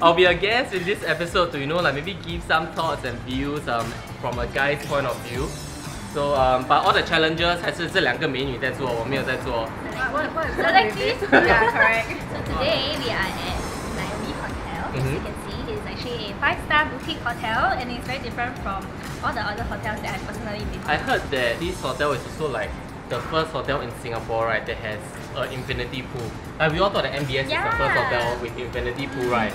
I'll be a guest in this episode to, you know, like maybe give some thoughts and views um, from a guy's point of view. So, um, but all the challenges 还是这两个美女在做，我没有在做。What, what is that like this? yeah, correct. So today we are at Naumi Hotel. As you mm-hmm. can see, it's actually a five-star boutique hotel, and it's very different from all the other hotels that I personally been. I heard that this hotel is also like the first hotel in Singapore, right, that has an infinity pool. Like we all thought that MBS yeah. is the first hotel with infinity pool, right?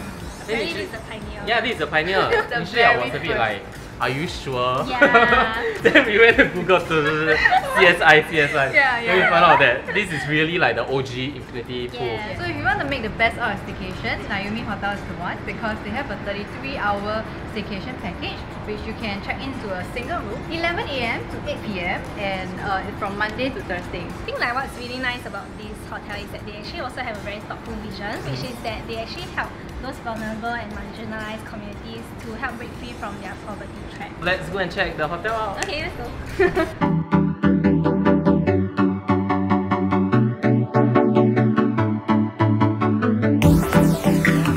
I think is a pioneer. Yeah, this is a pioneer. The Initially, I very was a bit like, are you sure? Yeah. then we went to Google to CSI, CSI. Yeah, yeah. Then we found out that this is really like the OG infinity pool. Yeah. So if you want to make the best out of staycation, Naumi Hotel is the one because they have a 33 hour staycation package which you can check into a single room 11 a.m. to 8 p.m. and uh, from Monday to Thursday. I think like what's really nice about this hotel is that they actually also have a very thoughtful vision, which is mm-hmm. that they actually help those vulnerable and marginalized communities to help break free from their poverty trap. Let's go and check the hotel out. Okay, let's go.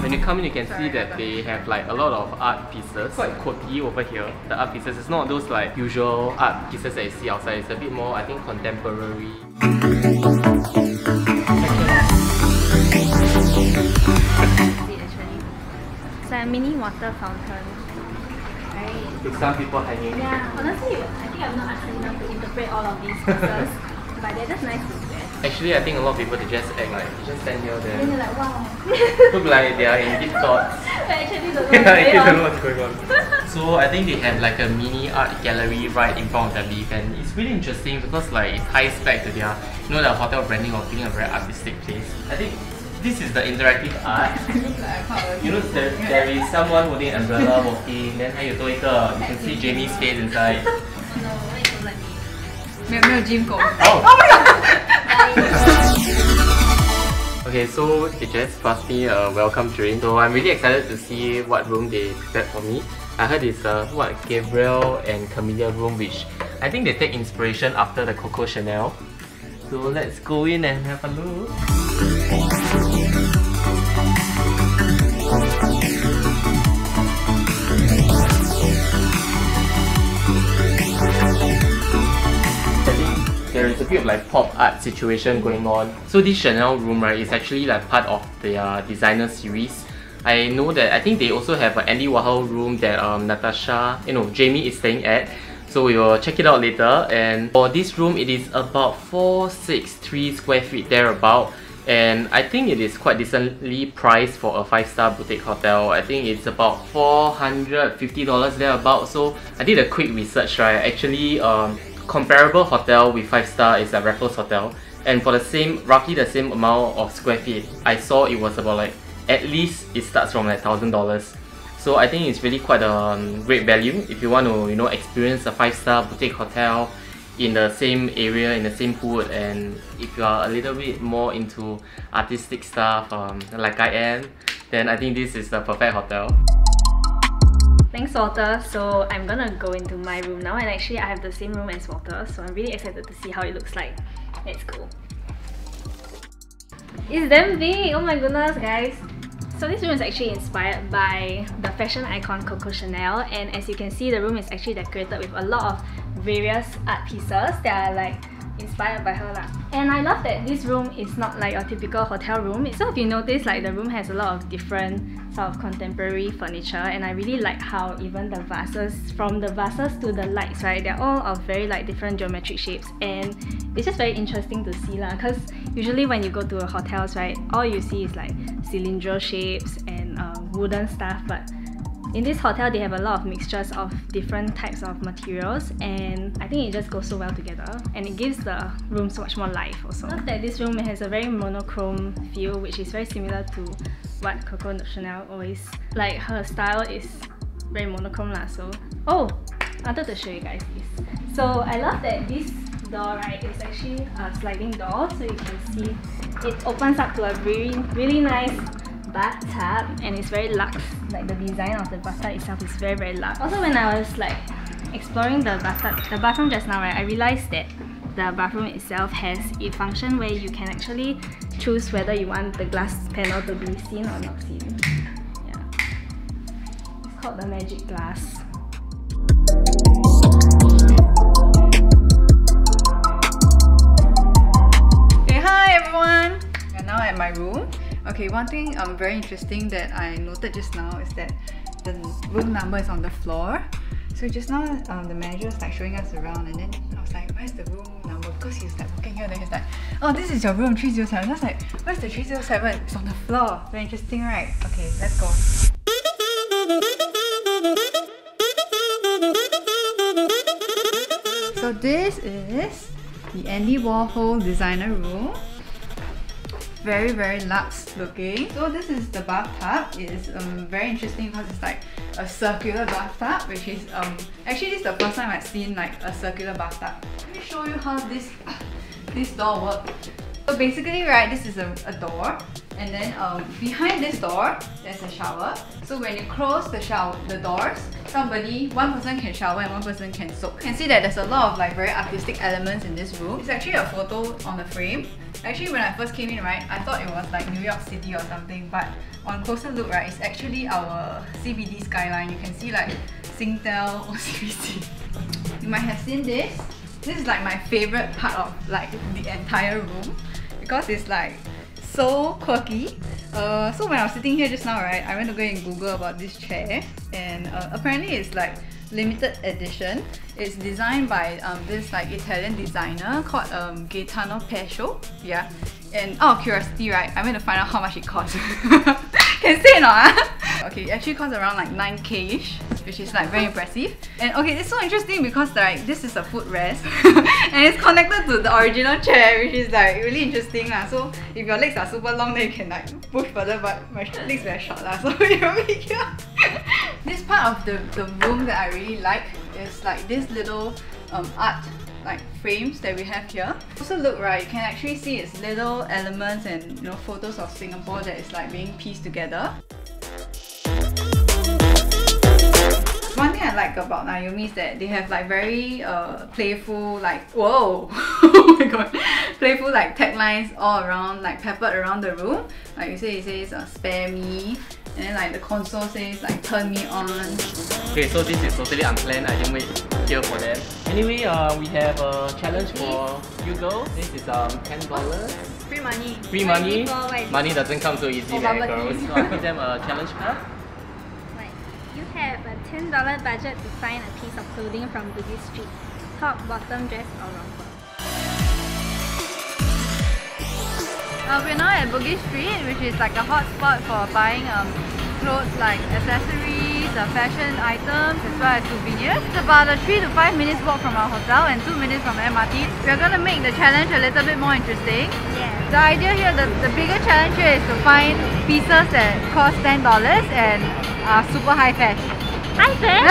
When you come in, you can see that they have like a lot of art pieces. Quite quirky over here. The art pieces, it's not those like usual art pieces that you see outside. It's a bit more, I think, contemporary. A mini water fountain. Right. With some people hanging. Yeah, honestly, I think I'm not asking enough to interpret all of these pieces, but they're just nice to look. Actually, I think a lot of people they just act like they just stand here Then there. you're like, wow. Look like they are in deep thoughts. but actually don't know what's going don't on. know what's going on. so I think they have like a mini art gallery right in front of the lift and it's really interesting because like it ties back to their you know the hotel branding of being a very artistic place. I think this is the interactive art. you know, there, there is someone holding an umbrella walking, then 还有多一个 you can see Jamie's face inside. Oh. oh my god! okay, so they just passed me a welcome drink, so I'm really excited to see what room they prepared for me. I heard it's a what Gabrielle and Camellia room, which I think they take inspiration after the Coco Chanel. So let's go in and have a look. Of like pop art situation going on. So this Chanel room right is actually like part of their designer series. I know that I think they also have an Andy Warhol room that um, Natasha, you know, Jamie is staying at. So we will check it out later. And for this room, it is about 463 square feet thereabout. And I think it is quite decently priced for a 5-star boutique hotel. I think it's about $450 thereabout. So I did a quick research, right? Actually, um, comparable hotel with 5-star is a Raffles Hotel. And for the same, roughly the same amount of square feet, I saw it was about like, at least it starts from like $1,000. So I think it's really quite a um, great value if you want to, you know, experience a 5-star boutique hotel in the same area, in the same hood, and if you are a little bit more into artistic stuff, um, like I am, then I think this is the perfect hotel. Thanks, Walter. So I'm gonna go into my room now, and actually I have the same room as Walter, so I'm really excited to see how it looks like. Let's go. It's damn big! Oh my goodness, guys. So this room is actually inspired by the fashion icon Coco Chanel, and as you can see, the room is actually decorated with a lot of various art pieces that are like inspired by her lah. And I love that this room is not like your typical hotel room. So if you notice, like the room has a lot of different sort of contemporary furniture, and I really like how even the vases, from the vases to the lights, right, they're all of very like different geometric shapes, and it's just very interesting to see lah. Cause usually when you go to hotels, right, all you see is like cylindrical shapes and uh, wooden stuff, but in this hotel, they have a lot of mixtures of different types of materials, and I think it just goes so well together, and it gives the room so much more life. Also, Not that this room has a very monochrome feel, which is very similar to what Coco Chanel always like. Her style is very monochrome lah. So, oh, I wanted to show you guys this. So I love that this door right is actually a sliding door, so you can see it opens up to a very really nice bathtub and it's very luxe. Like the design of the bathtub itself is very very luxe. Also when I was like exploring the bathtub, the bathroom just now, right, I realized that the bathroom itself has a function where you can actually choose whether you want the glass panel to be seen or not seen. Yeah. It's called the magic glass. Okay, hi everyone! We're now at my room. Okay, one thing um, very interesting that I noted just now is that the room number is on the floor. So just now um, the manager was like showing us around and then I was like, where's the room number? Because he was like walking here and then he's like, oh this is your room 307. I was like, where's the 307? It's on the floor. Very interesting, right? Okay, let's go. So this is the Andy Warhol designer room. Very very luxe looking. So this is the bathtub. It is um, very interesting because it's like a circular bathtub, which is um actually this is the first time I've seen like a circular bathtub. Let me show you how this this door works. So basically, right, this is a, a door, and then um, behind this door, there's a shower. So when you close the shower, the doors, somebody, one person can shower and one person can soak. You can see that there's a lot of like very artistic elements in this room. It's actually a photo on the frame. Actually, when I first came in, right, I thought it was like New York City or something, but on closer look, right, it's actually our CBD skyline. You can see like Singtel or CBC. You might have seen this. This is like my favorite part of like the entire room because it's like so quirky. Uh, so when I was sitting here just now, right, I went to go and Google about this chair, and uh, apparently it's like limited edition. It's designed by um, this like Italian designer called um, Gaetano Pesce. Yeah. And out of curiosity, right, I went to find out how much it costs. Can say or not? ah? okay, it actually costs around like 9k-ish, which is like very impressive. And okay, it's so interesting because like this is a footrest and it's connected to the original chair, which is like really interesting lah. So if your legs are super long, then you can like push further. But my legs very short lah, so will be here. this part of the, the room that I really like is like this little um, art like frames that we have here. Also look right, you can actually see its little elements and you know photos of Singapore that is like being pieced together. Thing I like about Naumi is that they have like very uh, playful like whoa oh my god playful like taglines all around like peppered around the room. Like you say it says uh, spare me and then like the console says like turn me on. Okay, so this is totally unplanned. I didn't wait here for them. Anyway, uh, we have a challenge for you girls. This is um ten dollars. Free money. Free money. Money doesn't come so easy, Oh, man, girls. So I give them a challenge card. You have a $10 budget to find a piece of clothing from Bugis Street. Top, bottom, dress or romper. Uh, we're now at Bugis Street, which is like a hot spot for buying um, clothes like accessories, uh, fashion items, as well as souvenirs. It's about a 3 to 5 minutes walk from our hotel and 2 minutes from MRT. We're gonna make the challenge a little bit more interesting. Yeah. The idea here, the, the bigger challenge here is to find pieces that cost $10 and are super high fashion. Hi, friend!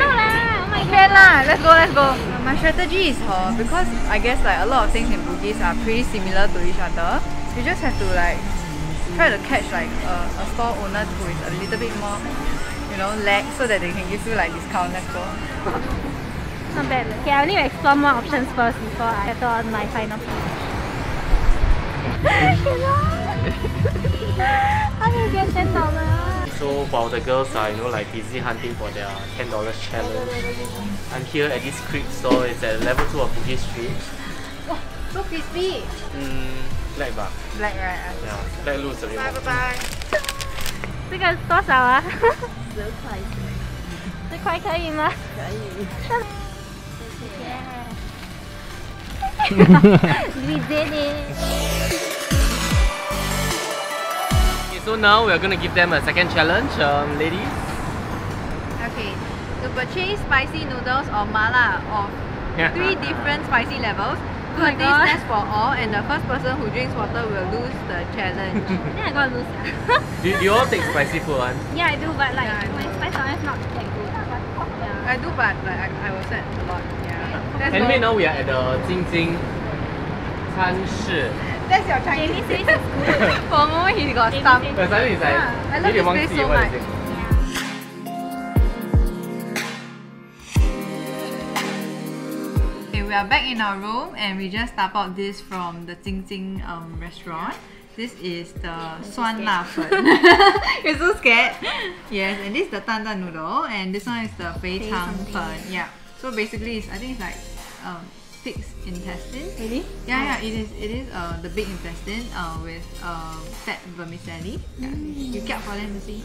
no lah! Oh my Okay lah, let's go, let's go. Uh, my strategy is uh, because I guess like a lot of things in Bugis are pretty similar to each other. You just have to like try to catch like a, a store owner who is a little bit more, you know, lag so that they can give you like discount. Let's go. Not bad. Okay, I need to explore more options first before I settle on my final piece. How do you get ten dollars? So while the girls are, you know, like busy hunting for their $10 challenge, I'm here at this crepe store. It's at level 2 of Bugis Street. Wow, so crispy! Mm, black bar. Black, right? Yeah, black looks a bit Bye, bye, bye. Ah. We did it. Okay, so now we're gonna give them a second challenge, um, ladies. Okay, to purchase spicy noodles or mala of three different spicy levels. Oh my Good taste test for all, and the first person who drinks water will lose the challenge. I think I gotta lose. Do, do you all take spicy food one? yeah, I do, but like Yeah, I my do. spice tolerance not that good. Yeah. I do, but like I, I will set a lot. Yeah. Let's Anyway, now we are at the Jin Jin 餐室 that's your Chinese. food. says it's good. For a moment, he got stung. But suddenly like. I love this place so much. Okay, we are back in our room and we just tap out this from the Jin Jin um, restaurant. This is the Suan La Fen. You're so scared? Yes, and this is the Tan Tan Noodle and this one is the Fei Chang Fen. Yeah. So basically, it's, I think it's like um, pig's intestine. Really? Yeah, yeah, it is. It is uh, the big intestine uh, with uh, fat vermicelli. Yeah. You get for them to see.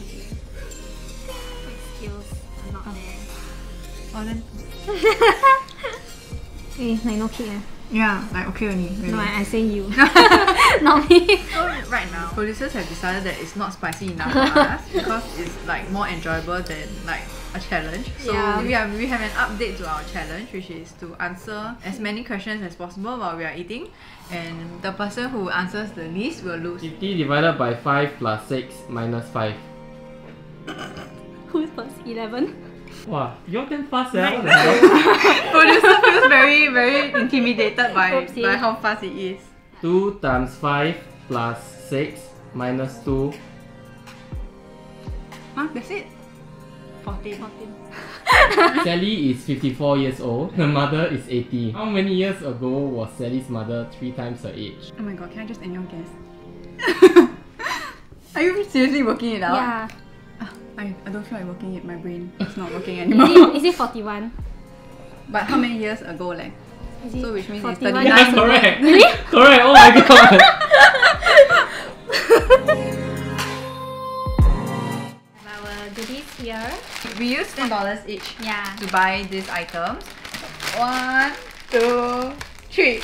Skills are not there. Oh, then. Hey, like no kick eh? Yeah, like okay only. Really. No, I, I say you. not me. So right now, producers have decided that it's not spicy enough for us because it's like more enjoyable than like a challenge. So Yeah. we have we have an update to our challenge, which is to answer as many questions as possible while we are eating, and the person who answers the least will lose. 50 divided by 5 plus 6 minus 5. Who's first? 11? Wow, you're damn fast, yeah. What the hell? Producer feels very very intimidated by Oopsie. by how fast it is. 2 times 5 plus 6 minus 2. Huh? That's it. 14. 14. Sally is 54 years old. Her mother is 80. How many years ago was Sally's mother three times her age? Oh my god, can I just anyone guess? Are you seriously working it out? Yeah. Ah, I, I don't feel like working it. My brain is not working Is anymore. it, is it 41? but how many years ago, like? Is it So which means it's 39. years ago? correct. Really? Correct. Oh my god. Here. We use ten dollars each Yeah. to buy these items. One, two, three.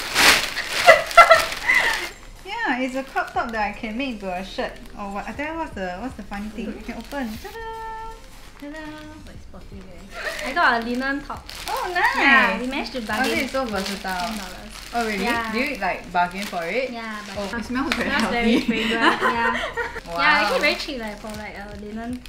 yeah, it's a crop top that I can make into a shirt. Or what? I tell you what's the what's the funny thing? You can open. Ta-da! Ta-da. It's 40. Eh? I got a linen top. Oh, nice. Yeah, we managed to Oh, bargain this is so versatile. $10. Oh, really? Yeah. Do you like bargain for it? Yeah, but Oh, it smells very smells healthy. very fragrant. Yeah. Wow. Yeah, actually very cheap like for like a linen.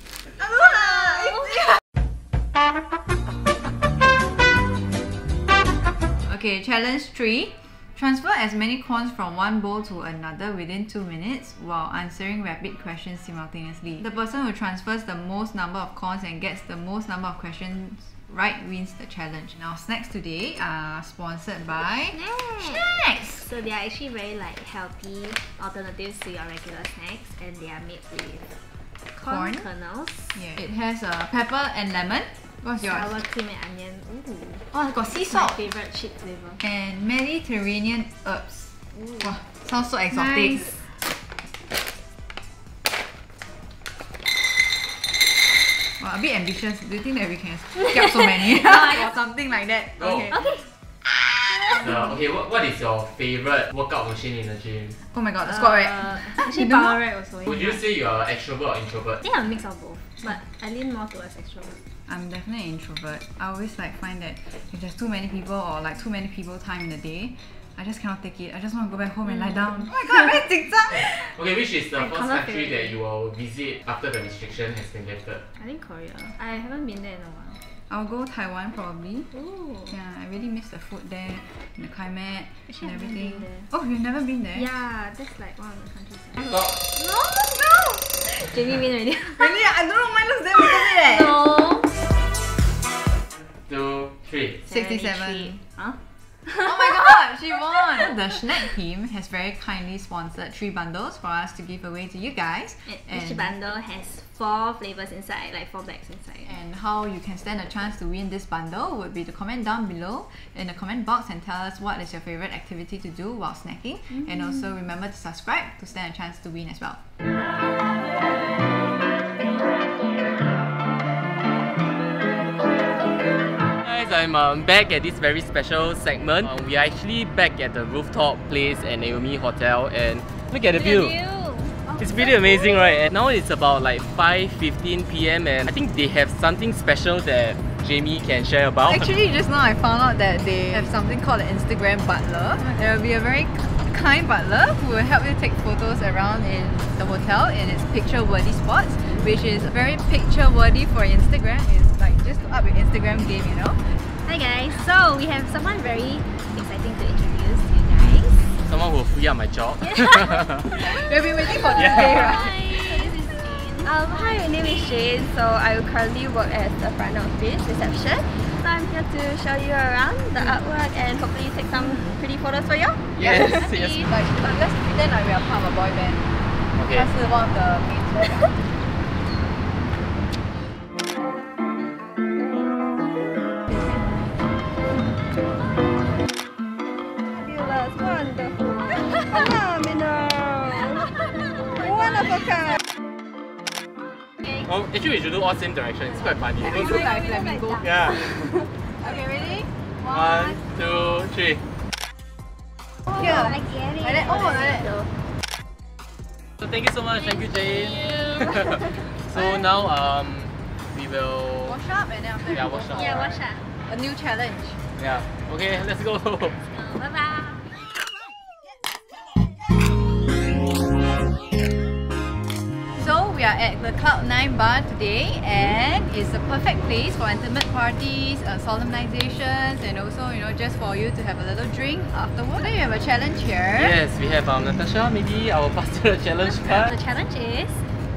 Okay, challenge three. Transfer as many coins from one bowl to another within two minutes while answering rapid questions simultaneously. The person who transfers the most number of coins and gets the most number of questions right wins the challenge. Now, snacks today are sponsored by Shnacks. So they are actually very like healthy alternatives to your regular snacks and they are made with corn, kernels, Yeah. It has uh, pepper and lemon. What's yours? sour cream and onion. Ooh. Oh, it's got sea It's my salt. favorite chip flavor. And Mediterranean herbs. Wow, sounds so exotic. Nice. Wow, a bit ambitious. Do you think that we can get so many? Or something like that? Okay. Okay. So, okay, what, what is your favorite workout machine in the gym? Oh my god, the squat rack. Uh, actually, You don't power rack also. Would you say you're extrovert or I introvert? think I'm a mix of both, but I lean more towards extrovert. I'm definitely an introvert. I always like find that if there's too many people or like too many people time in the day, I just cannot take it. I just want to go back home and lie down. Oh my god, I'm very 紧张. Okay, which is the My first colour country favourite. that you will visit after the restriction has been lifted? I think Korea. I haven't been there in a while. I'll go Taiwan probably. Ooh. Yeah, I really miss the food there, and the climate, Actually, and everything. been there. Oh, you've never been there? Yeah, that's like one of the countries. I- Stop. No, no! Jamie win already. Really? I don't know mine looks damn because it. no. Two, three. 67. 73. Huh? Oh my god, she won! The snack team has very kindly sponsored three bundles for us to give away to you guys. And each bundle has four flavors inside, like four bags inside. And how you can stand a chance to win this bundle would be to comment down below in the comment box and tell us what is your favorite activity to do while snacking. And mm. also remember to subscribe to stand a chance to win as well. I'm um, back at this very special segment. Um, we are actually back at the rooftop place at Naumi Hotel and look at the view. It's pretty amazing, right? And now it's about like 5.15 p.m. and I think they have something special that Jamie can share about. Actually, just now I found out that they have something called an Instagram butler. There will be a very kind butler who will help you take photos around in the hotel in its picture-worthy spots, which is very picture-worthy for Instagram. It's like just up your Instagram game, you know. Hi guys, so we have someone very exciting to introduce to you guys. someone who will free up my job. We've been waiting for this day, right? Hi, this is Jane. Um, hi, my name is Shane. So I currently work as the front office reception. So I'm here to show you around the artwork and hopefully take some pretty photos for you. yes, yes. Like, but let's pretend like we are part of a boy band. Okay. 他是 one of the main Oh, actually, we should do all same direction. It's quite funny. We look like flamingo. Yeah. Okay, ready? One, two, three. Here. I get it. Like that. Oh, like that. So thank you so much. Thank you, Jane. so now um we will Wash up and then after Yeah, we wash up. for Yeah, watch out. A new challenge. yeah. Okay, let's go. the Cloud9 bar today and it's a perfect place for intimate parties, uh, solemnizations and also you know just for you to have a little drink afterwards. Today we have a challenge here. yes, we have um Natasha. Maybe our will pass to the challenge The challenge is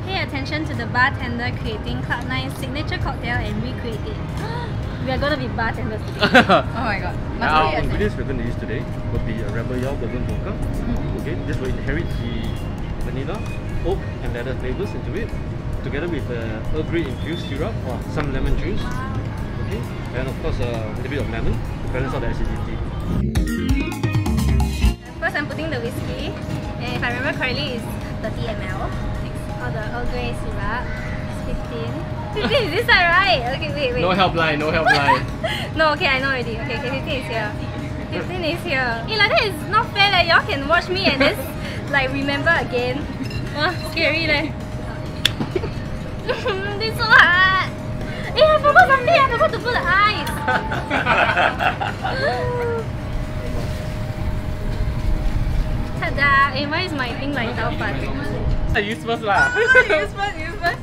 pay attention to the bartender creating Cloud9's signature cocktail and recreate it. we are gonna be bartenders today. Oh my god. Must Now, be a- ingredients we're going to use today will be a Rebel Yell Bourbon Vodka. Okay, this will inherit the vanilla, oak, and leather flavors into it, together with uh, Earl Grey infused syrup or some lemon juice. Okay, and of course uh, a little bit of lemon to balance out the acidity. First, I'm putting the whiskey, and if I remember correctly, it's 30 ml. For the Earl Grey syrup, it's 15. 15 is this side, right? Okay, wait, wait. No helpline, no helpline. no, okay, I know already. Okay, okay, 15 is here. 15 is here. Eh, like that is not fair. Like, y'all can watch me and just like remember again. Wow, scary leh. This so hard. Eh, I forgot something. I forgot to put the ice. Ta-da! Eh, why is my thing like that fun? I use first lah. use first, use first.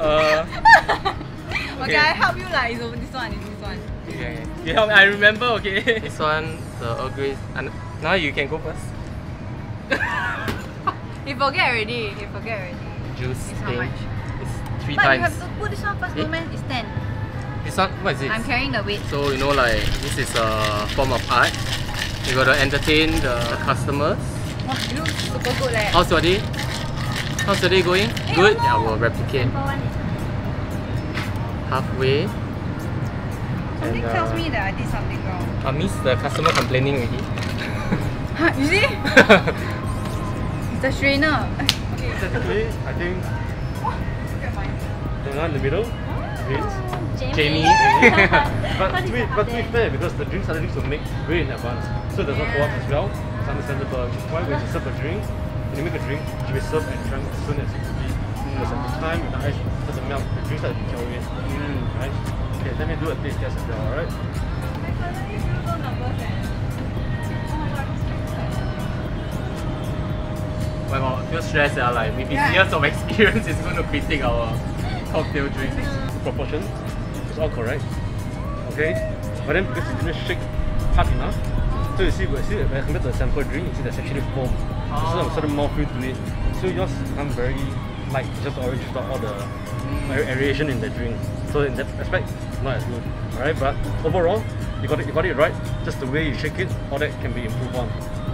uh, Okay, I help you lah. It's over this one, it's this one. okay. You help me. I remember. Okay. This one, the Earl Grey. And now you can go first. You forget already. You forget already. Juice It's how thing. much? It's three But you have to put this one first, Eh? no man. It's 10. This one, what is it? I'm carrying the weight. So you know, like this is a form of art. You gotta entertain the customers. Wow, you look super good leh. How's your day? How's your day going? Eh, Good. hello. Yeah, we'll replicate one halfway. Something And, tells uh, me that I did something wrong. I miss the customer complaining already. Huh, you see? It's a strainer. Okay. Technically, I think the one in the middle wins. Jamie. But to be, but to be fair, because the drinks are the drinks to make way in advance, so it does not go up as well. It's understandable, which is why when you serve a drink, when you make a drink, it should be served and drunk as soon as it can be. Because at the time the ice starts to melt, the drinks start to deteriorate. Mm. Right? Okay, let me do a taste test as well, alright? Well, I feel stressed. Uh, like with his Yeah. years of experience, he's going to critique our cocktail drinks. proportion is all correct. Okay, but then because it didn't shake hard enough, so you see, we see when compared to the sample drink, you see there's actually foam. Oh. So a certain mouthfeel to it. So yours become very light, just orange without all the mm. very aeration in the drink. So in that aspect, not as good. Alright, but overall, you got it, you got it right. Just the way you shake it, all that can be improved on.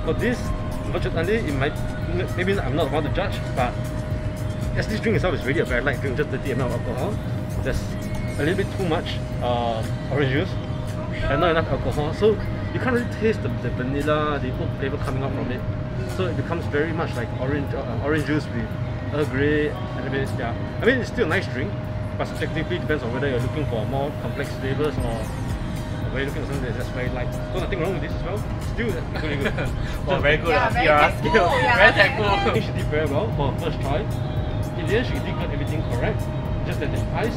For this, unfortunately, it might maybe I'm not the one to judge, but as this drink itself is really a very light drink, just 30 ml of alcohol. There's a little bit too much uh, orange juice and not enough alcohol, so you can't really taste the, the vanilla, the oak flavor coming out from it. So it becomes very much like orange uh, orange juice with Earl Grey and a bit yeah. I mean it's still a nice drink, but subjectively depends on whether you're looking for more complex flavors or whether you're looking for something that's just very light. So nothing wrong with this as well. Still really good. Well, very good. Yeah, uh, very PR tactful, yeah. Very I tactful. think she did very well for her first try. End, she did get everything correct. Just that the ice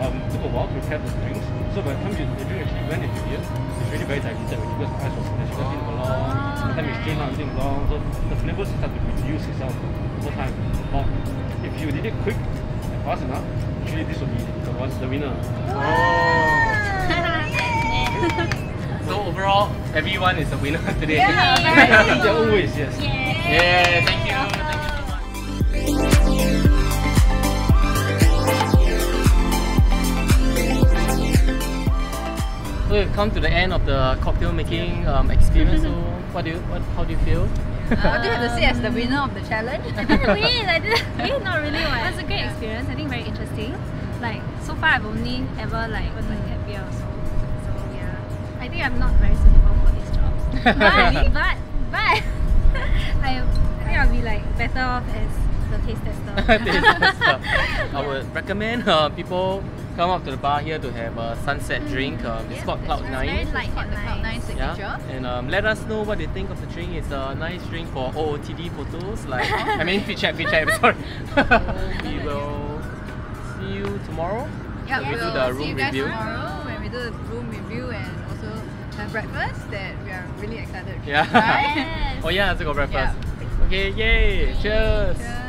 um, took a while to prepare the drinks. So by the time you, the drink actually went into here, it's really very diluted because the ice was sugar in for long. By the time you strain out everything long, so the flavors start to reduce itself over time. But if you did it quick and fast enough, actually this will be the one, the winner. Oh. So overall, everyone is a winner today. Yeah, In their own ways, yes. Yeah, thank you. So we've come to the end of the cocktail making um, experience. So what do you what how do you feel? what do you have to say as the winner of the challenge? I didn't win. I didn't. Eh, not really. It was a great experience. I think very interesting. Like so far, I've only ever like was like happy also. So yeah, I think I'm not very suitable for this job. But but but I I think I'll be like better off as the taste tester. Taste tester. I would recommend uh, people come up to the bar here to have a sunset drink. Um, it's called Cloud Very Nine. light Called and the Cloud Nine signature. Yeah, and um, let us know what they think of the drink. It's a nice drink for OOTD photos. Like, I mean, fit check, fit check. Sorry. we will see you tomorrow. Yeah, Yes. we'll Do the room see you guys review. tomorrow when we do the room review and also have breakfast that we are really excited Yeah. try. Yes. oh yeah, let's go breakfast. Okay, yay! Cheers. Cheers.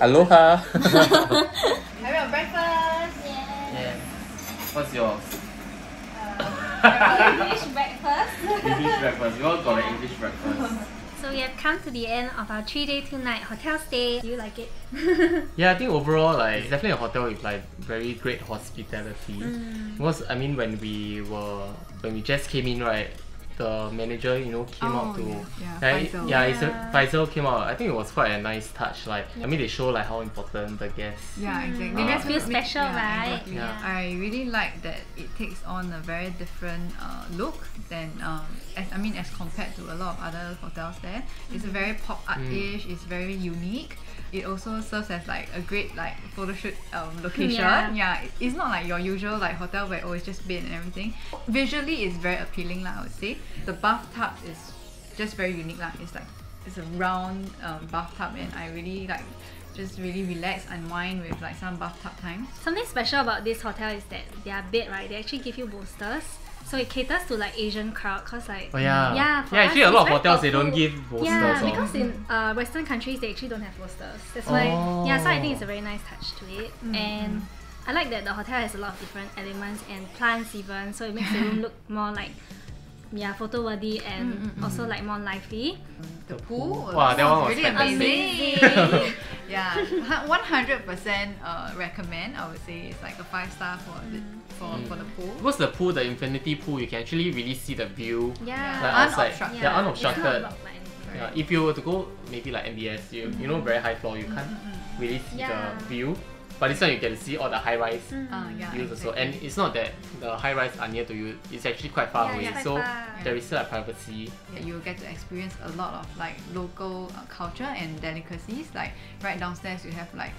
Aloha. Have your breakfast. yeah. What's yours? Uh, English breakfast. English breakfast. We all got an English breakfast. So we have come to the end of our three day, two night hotel stay. Do you like it? Yeah, I think overall, like, it's definitely a hotel with like very great hospitality. Mm. Because I mean, when we were when we just came in, right, the manager, you know, came Oh, out to yeah, yeah, Right? Faisal. yeah, it's a, Yeah. Faisal came out. I think it was quite a nice touch. Like, I mean, they show like how important the guests. Yeah, exactly. Maybe it feels special, right? exactly. Yeah. I really like that it takes on a very different uh, look than um, as I mean as compared to a lot of other hotels there. It's a very pop art-ish. It's very unique. It also serves as like a great like photo shoot um, location. Yeah. Yeah, it's not like your usual like hotel where oh it's just bed and everything. Visually, it's very appealing lah. I would say the bathtub is just very unique lah. It's like it's a round um, bathtub and I really like just really relax, and unwind with like some bathtub time. Something special about this hotel is that their bed, right? They actually give you bolsters. So it caters to like Asian crowd cause like Oh yeah. Yeah, for yeah. us, Actually, a lot of very hotels they don't give bolsters. Yeah, or- because in uh, Western countries they actually don't have bolsters. That's why yeah, so I think it's a very nice touch to it. And I like that the hotel has a lot of different elements and plants even, so it makes the room look more like yeah, photo worthy and mm, mm, mm. also like more lively. The pool, was Wow, that one was really fantastic. amazing. yeah, one hundred percent uh, recommend. I would say it's like a five star for the, for for the pool. Because the pool, the infinity pool, you can actually really see the view. Yeah. Like outside. Unobstructed. Yeah, It's unobstructed. not blocked by. Yeah, if you were to go maybe like MBS, you you know very high floor, you can't really see Yeah. the view. But this one you can see all the high rise Uh, yeah, views also. exactly. And it's not that the high rise are near to you, it's actually quite far Yeah, away. yeah, quite so far. there is still a privacy. Yeah, you'll get to experience a lot of like local uh, culture and delicacies. Like right downstairs, you have like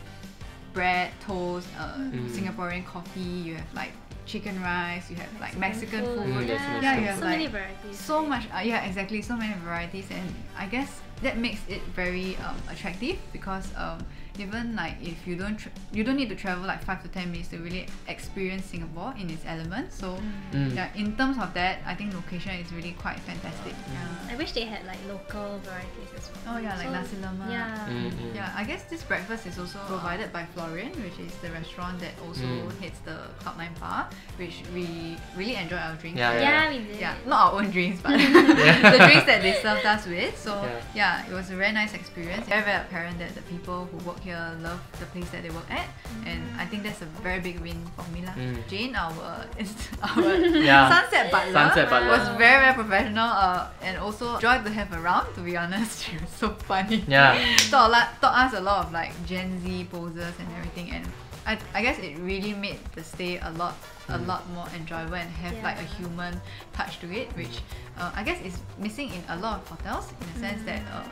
bread, toast, uh, Mm. Singaporean coffee. You have like chicken rice. You have like Mexican food. food. Mm, yeah, Yeah, you have so like many varieties. so much. Uh, yeah, exactly. So many varieties, and I guess that makes it very um, attractive because um, even like if you don't tra- you don't need to travel like five to ten minutes to really experience Singapore in its element. So Mm. yeah, in terms of that, I think location is really quite fantastic. Yeah. I wish they had like local varieties as well. Oh yeah, like So- nasi lemak. Yeah. Mm, mm. Yeah, I guess this breakfast is also provided by Florian, which is the restaurant that also Mm. hits the Cloud9 bar, which we really enjoy our drinks. Yeah, there. Yeah, we did. Yeah, not our own drinks, but the drinks that they served us with. So Yeah. Yeah. it was a very nice experience. Very very apparent that the people who work here love the place that they work at, and I think that's a very big win for me lah. Mm. Jane, our our Yeah. sunset butler, Sunset butler. was very very professional, uh, and also joy to have around. To be honest, she was so funny Yeah. taught, a lot, taught us a lot of like Gen Z poses and everything and I, I guess it really made the stay a lot a Mm. lot more enjoyable and have like a human touch to it which uh, I guess is missing in a lot of hotels in the sense that uh,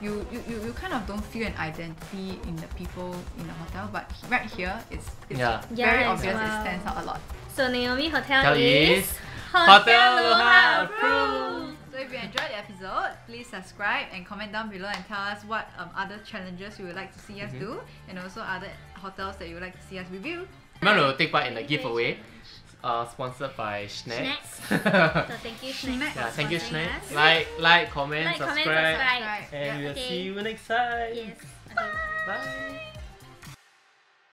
you, you, you, you kind of don't feel an identity in the people in the hotel but right here it's, it's Yeah. very Yeah, as obvious it stands out a lot So Naumi Hotel Hotel is, is Hotel Loha approved. So if you enjoyed the episode, please subscribe and comment down below and tell us what um, other challenges you would like to see us do and also other hotels that you would like to see us review. Remember to take part in the giveaway. uh, sponsored by Shnacks. Snacks. So thank you, Snacks. yeah, thank you, sponsoring Shnacks. Like, like, comment, Like, comment, subscribe. subscribe. And yeah. we'll Okay. see you next time. Yes. Okay. Bye.